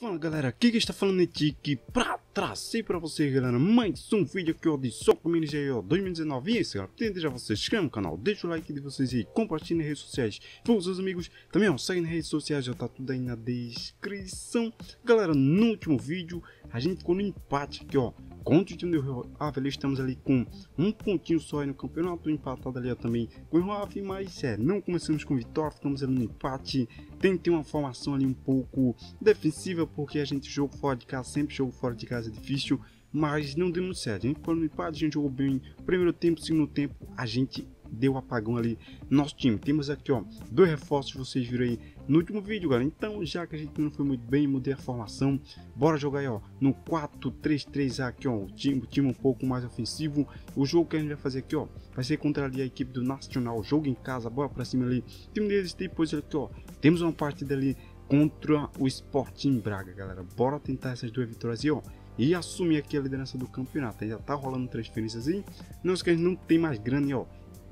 Fala galera, aqui que está falando é Tiki pra trazer para vocês galera mais um vídeo aqui ó de Soco Mini GO 2019 E é isso galera, tenta deixar vocês se inscrevam no canal, deixa o like de vocês aí, compartilhe nas redes sociais. Com os seus amigos Também ó, segue nas redes sociais, já tá tudo aí na descrição. Galera, no último vídeo a gente ficou no empate aqui ó Contra o time do Rio Ave, estamos ali com um pontinho só aí no campeonato Empatado ali ó, também com o Rio Ave, mas é, não começamos com vitória, ficamos ali no empate. Tem que ter uma formação ali um pouco defensiva porque a gente jogou fora de casa, sempre jogo fora de casa é difícil, mas não deu muito certo. A gente foi no empate, a gente jogou bem. Primeiro tempo, segundo tempo, a gente deu apagão ali no nosso time. Temos aqui, ó, dois reforços, vocês viram aí no último vídeo, galera. Então, já que a gente não foi muito bem, mudei a formação. Bora jogar aí, ó, no 4-3-3 aqui, ó, o time, o time um pouco mais ofensivo. O jogo que a gente vai fazer aqui, ó, vai ser contra ali a equipe do Nacional. Jogo em casa, bora pra cima ali. O time deles depois aqui, ó, temos uma partida ali contra o Sporting Braga, galera. Bora tentar essas duas vitórias aí, ó. E assumir aqui a liderança do campeonato. Ainda tá rolando transferências aí. Não esquece que não tem mais grana, ó.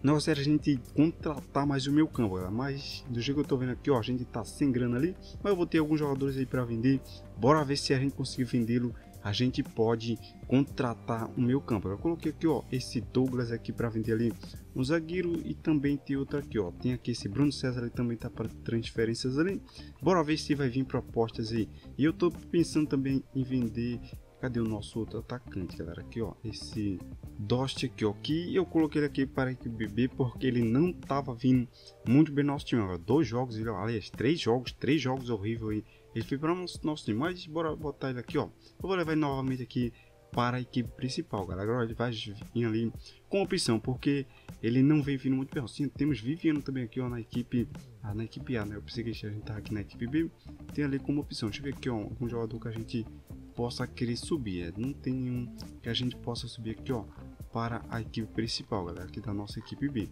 Não era a gente contratar mais o meu campo, galera. Mas do jeito que eu tô vendo aqui, ó, a gente tá sem grana ali. Mas eu vou ter alguns jogadores aí para vender. Bora ver se a gente conseguir vendê-lo a gente pode contratar o meu campo. Eu coloquei aqui, ó, esse Douglas aqui para vender ali um zagueiro e também tem outro aqui, ó. Tem aqui esse Bruno César ali também tá para transferências ali. Bora ver se vai vir propostas aí. E eu tô pensando também em vender Cadê o nosso outro atacante, galera? Aqui, ó, esse Dost aqui, ó, que eu coloquei ele aqui para que bebê porque ele não tava vindo muito bem no nosso time. Agora, dois jogos, ele, aliás, três jogos, três jogos horríveis aí ele foi para o nosso, nosso time, mas bora botar ele aqui, ó. Eu vou levar ele novamente aqui para a equipe principal, galera. Agora ele vai vir ali com opção, porque ele não vem vindo muito bem. Sim, temos Viviano também aqui, ó, na equipe, ah, na equipe A, né? Eu pensei que a gente tá aqui na equipe B. Tem ali como opção. Deixa eu ver aqui, ó, um jogador que a gente possa querer subir. É, não tem nenhum que a gente possa subir aqui, ó, para a equipe principal, galera, aqui da nossa equipe B.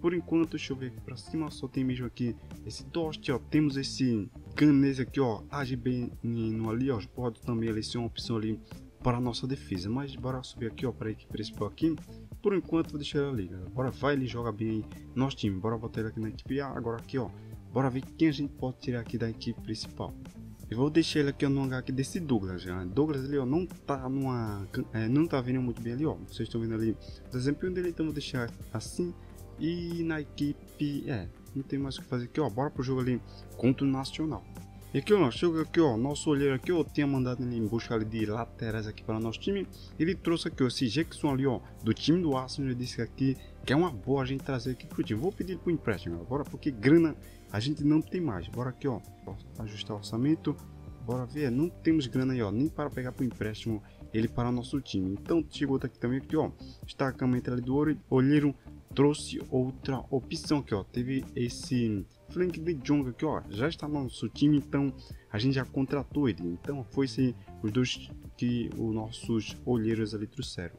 Por enquanto, deixa eu ver aqui pra cima, só tem mesmo aqui esse Dost, ó, temos esse Canese aqui, ó, age bem no ali, ó, pode também ali ser uma opção ali para nossa defesa, mas bora subir aqui, ó, para a equipe principal aqui, por enquanto vou deixar ele ali, galera. bora, vai ele joga bem aí, nosso time, bora botar ele aqui na equipe A, agora aqui, ó, bora ver quem a gente pode tirar aqui da equipe principal. Eu vou deixar ele aqui no hangar aqui desse Douglas já. Douglas ali, ó, não tá numa. É, não tá vindo muito bem ali, ó. Vocês estão vendo ali o desempenho dele, então vou deixar assim. E na equipe, é, não tem mais o que fazer aqui, ó. Bora pro jogo ali contra o Nacional. E aqui, ó, chega aqui, ó, nosso olheiro aqui, ó, tinha mandado ele em busca ali de laterais aqui para o nosso time. Ele trouxe aqui, ó, esse Jackson ali, ó, do time do Arsenal, ele disse aqui que é uma boa a gente trazer aqui pro time. Vou pedir pro empréstimo agora, porque grana a gente não tem mais. Bora aqui, ó, ajustar o orçamento. Bora ver, não temos grana aí, ó, nem para pegar pro empréstimo ele para o nosso time. Então chegou aqui também aqui, ó, destacamento ali do olheiro trouxe outra opção aqui, ó. Teve esse Frank de Jong aqui, ó. Já está no nosso time, então a gente já contratou ele. Então foi se os dois que os nossos olheiros ali trouxeram.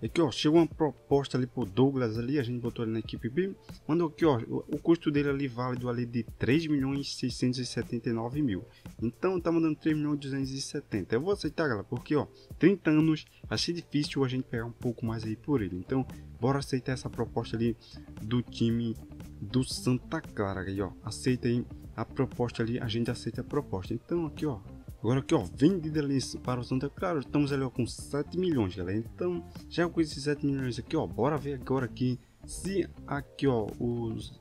Aqui ó, chegou uma proposta ali pro Douglas ali, a gente botou ele na equipe B. Mandou aqui ó, o custo dele ali válido ali de 3 milhões 679 mil. Então tá mandando 3 milhões 270. Eu vou aceitar galera, porque ó, 30 anos ser difícil a gente pegar um pouco mais aí por ele. Então bora aceitar essa proposta ali do time do Santa Clara aí ó. Aceita aí a proposta ali, a gente aceita a proposta. Então aqui ó, Agora aqui, ó, vendida ali para o Santa Clara, estamos ali ó, com 7 milhões, galera. Então, já com esses 7 milhões aqui, ó, bora ver agora aqui se aqui, ó, os,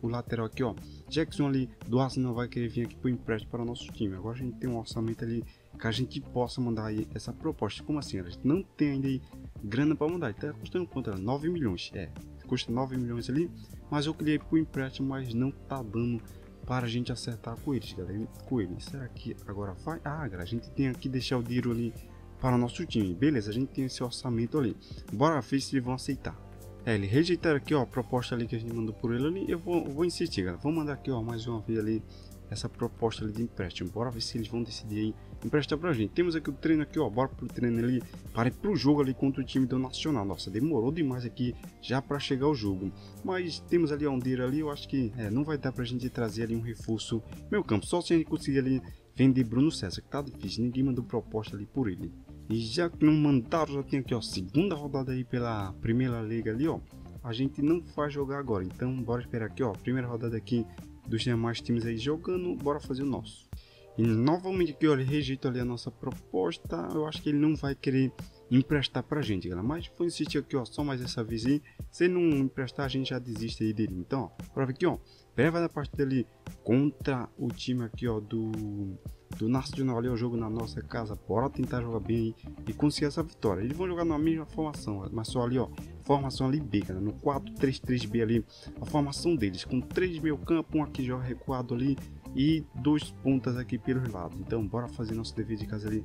o lateral aqui, ó, Jackson ali do Arsenal vai querer vir aqui o empréstimo para o nosso time. Agora a gente tem um orçamento ali que a gente possa mandar aí essa proposta. Como assim? A gente não tem ainda aí grana para mandar. Está custando quanto? 9 milhões. É, custa 9 milhões ali, mas eu para o empréstimo, mas não tá dando para a gente acertar com eles, galera. Com eles. Será que agora vai? Ah, galera, a gente tem que deixar o dinheiro ali para o nosso time. Beleza, a gente tem esse orçamento ali. Bora ver se eles vão aceitar. É, ele rejeitaram aqui, ó, a proposta ali que a gente mandou por ele ali. Eu vou, eu vou insistir, galera. Vou mandar aqui, ó, mais uma vez ali essa proposta de empréstimo. Bora ver se eles vão decidir emprestar pra gente. Temos aqui o treino aqui, ó, bora pro treino ali, para pro jogo ali contra o time do Nacional. Nossa, demorou demais aqui já para chegar o jogo. Mas temos ali a Ondeira ali, eu acho que é, não vai dar pra gente trazer ali um reforço meu campo. Só se a gente conseguir ali vender Bruno César, que tá difícil, ninguém mandou proposta ali por ele. E já que não mandaram, já tem aqui, ó, segunda rodada aí pela Primeira Liga ali, ó. A gente não vai jogar agora, então bora esperar aqui, ó, primeira rodada aqui dos demais times aí jogando, bora fazer o nosso. E novamente aqui, olha, rejeita ali a nossa proposta. Eu acho que ele não vai querer emprestar pra gente, galera. Mas vou insistir aqui, ó, só mais essa vez aí. Se não emprestar, a gente já desiste aí dele. Então, ó, prova aqui, ó. Prévia da partida ali contra o time aqui, ó, do, do Nacional ali, o jogo na nossa casa. Bora tentar jogar bem aí e conseguir essa vitória. Eles vão jogar na mesma formação, mas só ali, ó, formação ali B, cara, no 4-3-3-B ali, a formação deles, com três meio campo, um aqui joga recuado ali e dois pontas aqui pelos lados. Então, bora fazer nosso dever de casa ali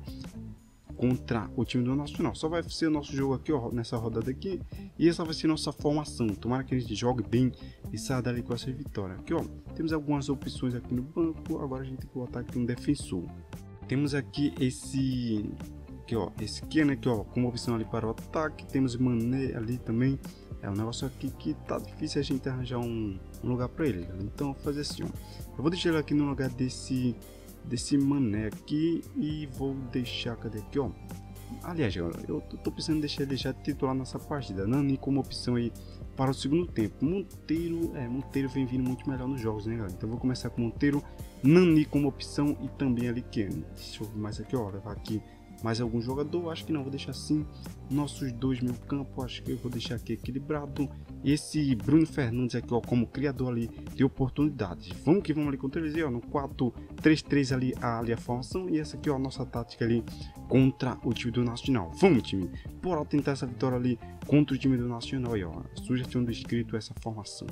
contra o time do Nacional. Só vai ser o nosso jogo aqui, ó, nessa rodada aqui. E essa vai ser nossa formação. Tomara que a gente jogue bem e saia dali com essa vitória. Aqui, ó, temos algumas opções aqui no banco. Agora a gente tem que botar aqui um defensor. Temos aqui esse aqui, ó, esse né, aqui, ó, como opção ali para o ataque. Temos Mané ali também. É um negócio aqui que tá difícil a gente arranjar um, um lugar para ele. Galera. Então, vou fazer assim, ó. Eu vou deixar ele aqui no lugar desse desse mané aqui e vou deixar, cadê aqui, ó. Aliás, eu tô pensando deixar ele já titular nessa partida, Nani como opção aí para o segundo tempo. Monteiro, é, Monteiro vem vindo muito melhor nos jogos, né, galera? Então vou começar com Monteiro, Nani como opção e também ali Ken. Deixa eu ver mais aqui, ó, levar aqui mais algum jogador, acho que não, vou deixar assim. Nossos dois mil campos, acho que eu vou deixar aqui equilibrado. Esse Bruno Fernandes aqui, ó, como criador ali de oportunidades. Vamos que vamos ali contra eles, ó, no 4-3-3 ali, ali a formação. E essa aqui, ó, a nossa tática ali contra o time do Nacional. Vamos, time, bora tentar essa vitória ali contra o time do Nacional. Aí, ó, sugestão do inscrito essa formação.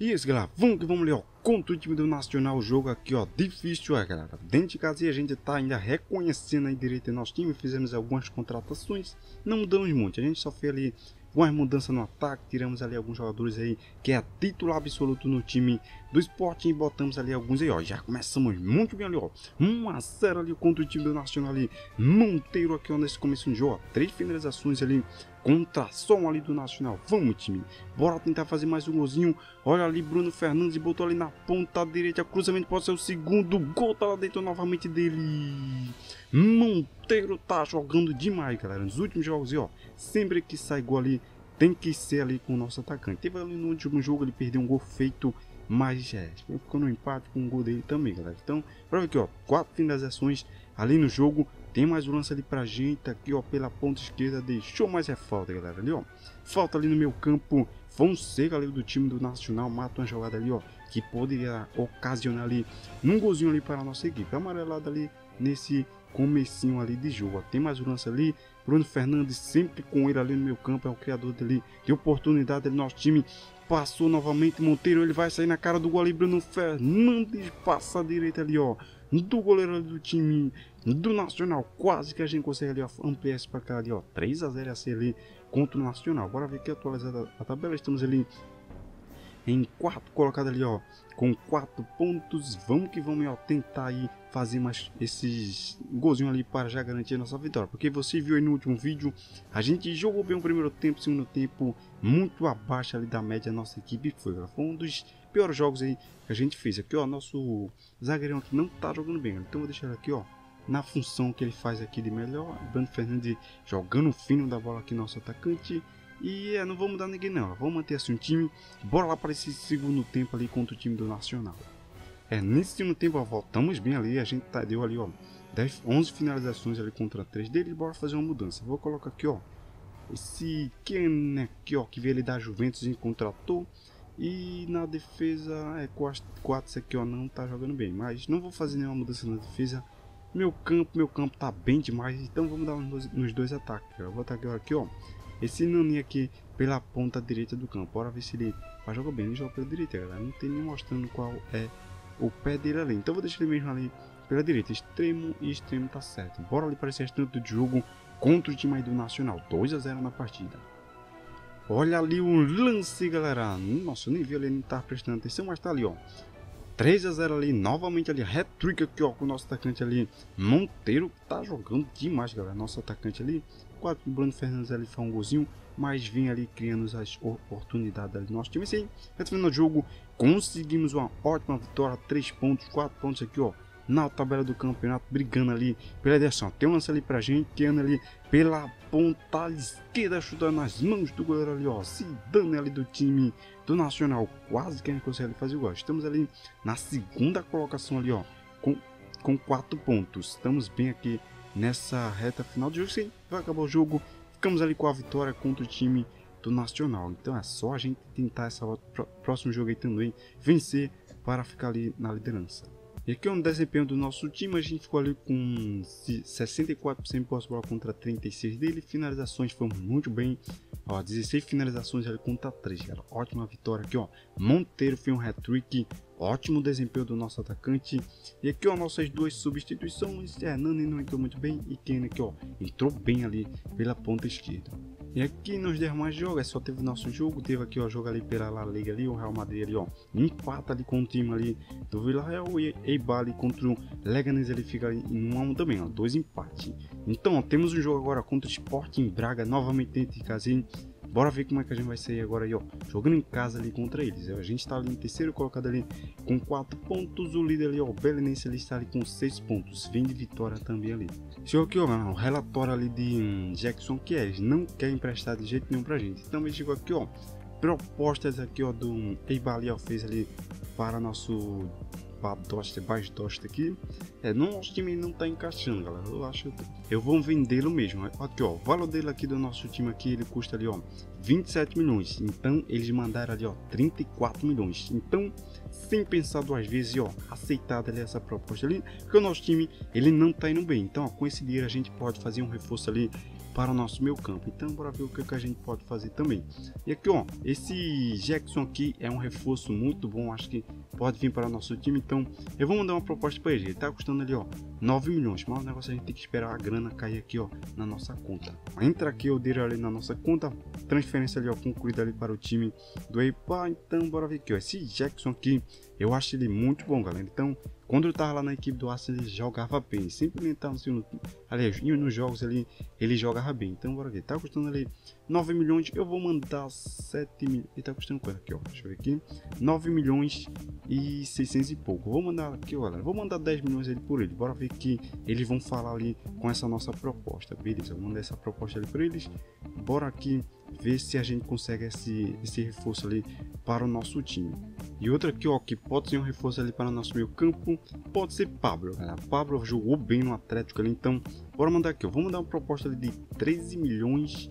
E isso, galera, vamos que vamos ali, ó, contra o time do Nacional, o jogo aqui, ó, difícil, é, galera. Dentro de casa a gente tá ainda reconhecendo aí direito nosso time, fizemos algumas contratações, não mudamos muito, a gente só fez ali algumas mudanças no ataque, tiramos ali alguns jogadores aí que é titular absoluto no time do Sporting e botamos ali alguns aí, ó, já começamos muito bem ali, ó, 1 a 0 ali contra o time do Nacional ali, Monteiro aqui, ó, nesse começo de jogo, ó, três finalizações ali, contra som ali do Nacional. Vamos, time. Bora tentar fazer mais um golzinho. Olha ali, Bruno Fernandes botou ali na ponta direita. Cruzamento pode ser o segundo gol. Tá lá dentro novamente dele. Monteiro tá jogando demais, galera. Nos últimos jogos, ó, sempre que sai gol ali, tem que ser ali com o nosso atacante. Teve ali no último jogo, ele perdeu um gol feito. Mas é, ficou no empate com o gol dele também, galera. Então, ver aqui, ó, quatro finalizações ali no jogo. Tem mais um lance ali pra gente, aqui ó, pela ponta esquerda, deixou mais é falta, galera, ali ó. Falta ali no meu campo, Fonseca ali do time do Nacional, mata uma jogada ali ó, que poderia ocasionar ali, num golzinho ali para a nossa equipe. Amarelada ali nesse comecinho ali de jogo, ó. Tem mais um lance ali, Bruno Fernandes sempre com ele ali no meu campo, é o criador dele de oportunidade do nosso time. Passou novamente Monteiro, ele vai sair na cara do gol ali, Bruno Fernandes passa a direita ali ó do goleiro do time do Nacional. Quase que a gente consegue ali, ó, ampliar esse placar ali, ó. 3 a 0 assim ali contra o Nacional. Bora ver aqui atualizada a tabela. Estamos ali em quarto colocado ali, ó, com quatro pontos. Vamos que vamos, ó, tentar aí fazer mais esses golzinhos ali para já garantir a nossa vitória. Porque você viu aí no último vídeo, a gente jogou bem o primeiro tempo, segundo tempo muito abaixo ali da média nossa equipe. Foi, foi um dos piores jogos aí que a gente fez. Aqui, ó, nosso zagueirão aqui não tá jogando bem. Então vou deixar aqui, ó, na função que ele faz aqui de melhor. Bruno Fernandes jogando fino da bola aqui, nosso atacante. E é, não vamos mudar ninguém não, vamos manter assim o time. Bora lá para esse segundo tempo ali contra o time do Nacional. É, nesse segundo tempo ó, voltamos bem ali, a gente tá, deu ali ó, 10, 11 finalizações ali contra 3 deles, bora fazer uma mudança. Vou colocar aqui ó, esse Ken aqui ó, que veio ali da Juventus e contratou. E na defesa, é 4 aqui ó, não tá jogando bem, mas não vou fazer nenhuma mudança na defesa. Meu campo, meu campo tá bem demais, então vamos dar nos, nos dois ataques. Eu vou atacar aqui ó, esse Nani aqui pela ponta direita do campo. Bora ver se ele vai jogar bem. Ele joga pela direita, galera. Não tem nem mostrando qual é o pé dele ali. Então vou deixar ele mesmo ali pela direita. Extremo e extremo tá certo. Bora ali para esse restante do jogo contra o time aí do Nacional. 2 a 0 na partida. Olha ali o lance, galera. Nossa, eu nem vi ali, não tá prestando atenção, mas tá ali, ó. 3 a 0 ali, novamente ali, hat-trick aqui, ó, com o nosso atacante ali, Monteiro, tá jogando demais, galera, nosso atacante ali, 4 do Bruno Fernandes ali foi um golzinho, mas vem ali criando as oportunidades ali do nosso time, sim, retornando o jogo, conseguimos uma ótima vitória, 3 pontos, 4 pontos aqui, ó, na tabela do campeonato, brigando ali pela direção. Tem um lance ali pra gente, que anda ali pela ponta esquerda, chutando nas mãos do goleiro ali, ó, se dando ali do time do Nacional. Quase que a gente consegue fazer o gol. Estamos ali na segunda colocação ali, ó, com, com quatro pontos. Estamos bem aqui nessa reta final do jogo. Sim, vai acabar o jogo. Ficamos ali com a vitória contra o time do Nacional. Então é só a gente tentar essa próximo jogo aí também vencer para ficar ali na liderança. E aqui é um desempenho do nosso time, a gente ficou ali com 64% de posse bola contra 36 dele, finalizações foi muito bem, ó, 16 finalizações ali contra 3, cara, ótima vitória aqui, ó, Monteiro foi um hat-trick, ótimo desempenho do nosso atacante, e aqui ó, nossas duas substituições, Hernani não entrou muito bem, e Ken aqui ó, entrou bem ali pela ponta esquerda. E aqui nos demais jogos, só teve nosso jogo, teve aqui ó, jogo ali pela La Liga ali, o Real Madrid ali ó, empata ali com o time ali do Villarreal e Eibar ali contra o Leganés ele fica em 1 a 1 também, ó, dois empates. Então, ó, temos um jogo agora contra o Sporting Braga, novamente dentro de casinha. Bora ver como é que a gente vai sair agora aí, ó. Jogando em casa ali contra eles. A gente tá ali em terceiro colocado ali com 4 pontos. O líder ali, ó, o Belenense ali está ali com 6 pontos. Vem de vitória também ali. Chegou aqui, ó, o relatório ali de hum, Jackson que é. Não quer emprestar de jeito nenhum pra gente. Também chegou aqui, ó. Propostas aqui, ó, do Eibali, ó, fez ali para nosso Badosta, Basdosta aqui. É, nosso time não tá encaixando, galera. Eu acho eu vou vendê-lo mesmo. Aqui, ó, o valor dele aqui do nosso time aqui, ele custa ali, ó, 27 milhões. Então, eles mandaram ali, ó, 34 milhões. Então, sem pensar duas vezes, ó, aceitado ali essa proposta ali, porque o nosso time, ele não tá indo bem. Então, ó, com esse dinheiro a gente pode fazer um reforço ali para o nosso meio campo. Então, bora ver o que, que a gente pode fazer também. E aqui, ó, esse Jackson aqui é um reforço muito bom, acho que pode vir para o nosso time. Então, eu vou mandar uma proposta para ele. Ele tá custando ali, ó, 9 milhões. Mas o negócio é a gente tem que esperar a grana cair aqui, ó, na nossa conta. Entra aqui o dinheiro ali na nossa conta, transferência ali, ó, concluída ali para o time do EIPA. Então, bora ver aqui, ó, esse Jackson aqui, eu acho ele muito bom, galera. Então, quando eu tava lá na equipe do Arsenal, ele jogava bem. Sempre ele assim, no, aliás, nos jogos ali, ele jogava bem. Então, bora ver. Tá custando ali 9 milhões. Eu vou mandar 7 milhões. Ele tá custando quanto aqui, ó? Deixa eu ver aqui. 9 milhões e 600 e pouco. Vou mandar aqui, ó, galera. Vou mandar 10 milhões ali por ele. Bora ver que eles vão falar ali com essa nossa proposta. Beleza, vou mandar essa proposta ali por eles. Bora aqui ver se a gente consegue esse, esse reforço ali para o nosso time. E outra aqui, ó, que pode ser um reforço ali para o nosso meio campo, pode ser Pablo. Galera. Pablo jogou bem no Atlético ali, então bora mandar aqui, ó. Vou mandar uma proposta ali de 13 milhões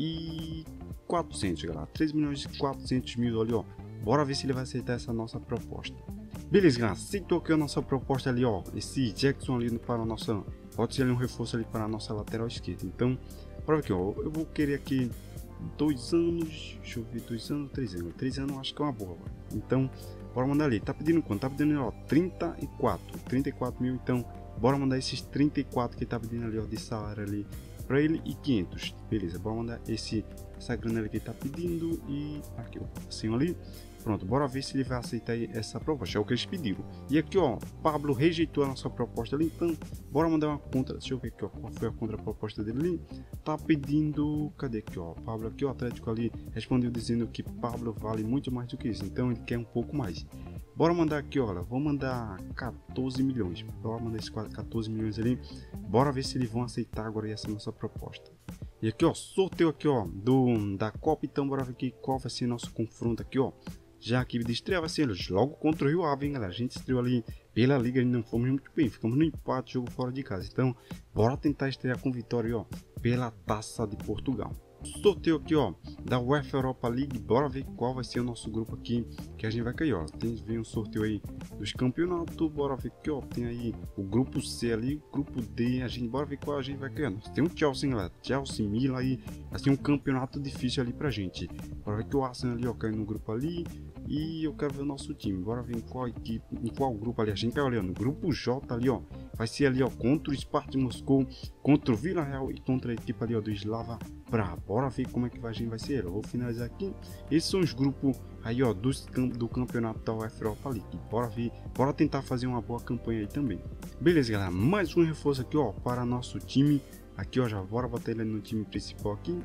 e 400, galera. 13 milhões e 400 mil ali, ó. Bora ver se ele vai aceitar essa nossa proposta. Beleza, galera. Aceitou aqui a nossa proposta ali, ó. Esse Jackson ali para a nossa... Pode ser um reforço ali para a nossa lateral esquerda. Então, bora aqui, ó. Eu vou querer aqui dois anos, deixa eu ver, dois anos, três anos. Três anos acho que é uma boa. Então, bora mandar ali. Tá pedindo quanto? Tá pedindo, ó, 34. 34 mil, então, bora mandar esses 34 que tá pedindo ali, ó, de salário ali pra ele e 500. Beleza, bora mandar esse, essa grana que ele tá pedindo e aqui, ó, assim ali. Pronto, bora ver se ele vai aceitar essa proposta. É o que eles pediram. E aqui, ó, Pablo rejeitou a nossa proposta ali. Então, bora mandar uma contra. Deixa eu ver aqui, ó. Qual foi a contraproposta dele ali? Tá pedindo. Cadê aqui, ó? Pablo aqui, o Atlético ali respondeu dizendo que Pablo vale muito mais do que isso. Então, ele quer um pouco mais. Bora mandar aqui, olha. Vou mandar 14 milhões. Bora mandar esses 14 milhões ali. Bora ver se eles vão aceitar agora essa nossa proposta. E aqui, ó, sorteio aqui, ó, do, da Copa. Então, bora ver aqui qual vai ser nosso confronto aqui, ó. Já a equipe de estreia vai ser logo contra o Rio Ave, hein, galera. A gente estreou ali pela Liga e não fomos muito bem. Ficamos no empate, jogo fora de casa. Então, bora tentar estrear com vitória, ó, pela Taça de Portugal sorteio aqui, ó, da UEFA Europa League. Bora ver qual vai ser o nosso grupo aqui que a gente vai cair, ó. Tem vem um sorteio aí dos campeonatos. Bora ver aqui, ó. Tem aí o grupo C ali, o grupo D. A gente bora ver qual a gente vai cair. Tem um Chelsea, galera. Chelsea, Milan aí. Assim, um campeonato difícil ali pra gente. Bora ver que o Arsenal ali, ó, caiu no grupo ali. E eu quero ver o nosso time. Bora ver em qual equipe, em qual grupo ali. A gente vai olhando. Grupo J ali, ó. Vai ser ali, ó, contra o Spartak Moscou, contra o Vila Real e contra a equipe ali, ó, do Slava Praha. Bora ver como é que a gente vai ser. Eu vou finalizar aqui. Esses são os grupos aí, ó, do, do campeonato da UEFA Europa League. Bora ver, bora tentar fazer uma boa campanha aí também. Beleza, galera. Mais um reforço aqui, ó, para nosso time. Aqui, ó, já bora botar ele no time principal aqui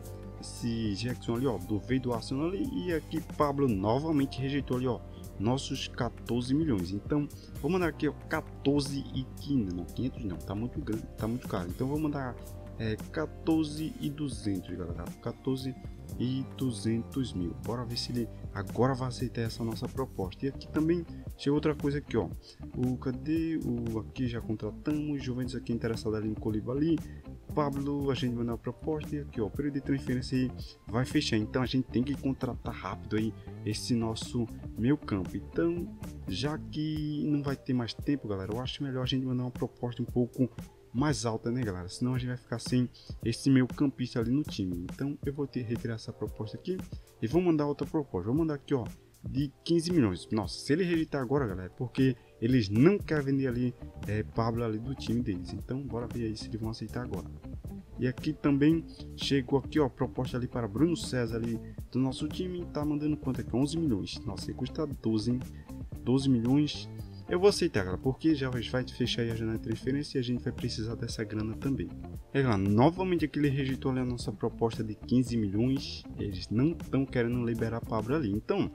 esse Jackson ali, ó, do veio do Arsenal ali, e aqui Pablo novamente rejeitou ali, ó, nossos 14 milhões. Então, vou mandar aqui ó, 14 e 15, não, 500 não, tá muito grande, tá muito caro. Então, vou mandar é, 14 e 200, galera. 14 e 200 mil. Bora ver se ele agora vai aceitar essa nossa proposta. E aqui também chegou outra coisa aqui, ó. O cadê o aqui já contratamos, Juventus aqui interessado ali em Colibali. Pablo, a gente mandou proposta aqui, ó, o período de transferência vai fechar. Então a gente tem que contratar rápido aí esse nosso meio campo. Então, já que não vai ter mais tempo, galera, eu acho melhor a gente mandar uma proposta um pouco mais alta, né, galera? Senão a gente vai ficar sem esse meio campista ali no time. Então eu vou ter retirar essa proposta aqui e vou mandar outra proposta. Vou mandar aqui, ó, de 15 milhões. Nossa, se ele rejeitar agora, galera, é porque eles não querem vender ali é, Pablo ali do time deles. Então bora ver aí se eles vão aceitar agora. E aqui também chegou aqui, ó, proposta ali para Bruno César ali do nosso time. Tá mandando quanto aqui? 11 milhões. Nossa, ele custa 12, hein? 12 milhões eu vou aceitar, galera, porque já vai fechar aí a janela de transferência e a gente vai precisar dessa grana também. É, galera, novamente aqui ele rejeitou ali a nossa proposta de 15 milhões. Eles não estão querendo liberar Pablo ali. Então,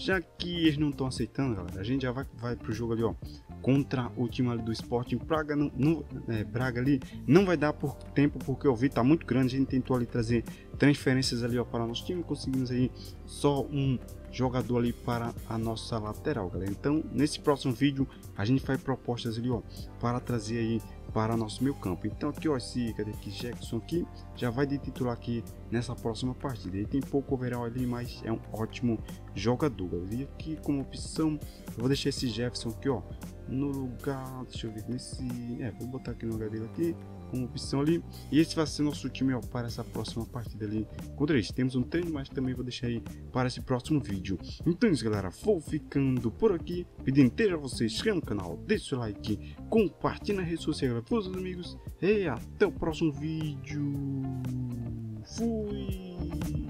já que eles não estão aceitando, galera, a gente já vai, vai pro jogo ali, ó. Contra o time ali do Sporting Praga, não, não é, Braga ali, não vai dar por tempo, porque o vídeo tá muito grande. A gente tentou ali trazer transferências ali, ó, para o nosso time. Conseguimos aí só um jogador ali para a nossa lateral, galera. Então, nesse próximo vídeo, a gente faz propostas ali, ó, para trazer aí para nosso meio campo. Então aqui, ó, esse, cadê aqui, Jackson aqui, já vai de titular aqui nessa próxima partida. Ele tem pouco overall ali, mas é um ótimo jogador. E aqui como opção, eu vou deixar esse Jefferson aqui, ó, no lugar, deixa eu ver nesse, é, vou botar aqui no lugar dele aqui, como opção ali. E esse vai ser nosso time ó, para essa próxima partida ali contra eles. Temos um treino, mas também vou deixar aí para esse próximo vídeo. Então é isso, galera. Vou ficando por aqui. Pedindo a vocês, inscreva no canal, deixe o like, compartilhe na rede social os amigos. E até o próximo vídeo. Fui!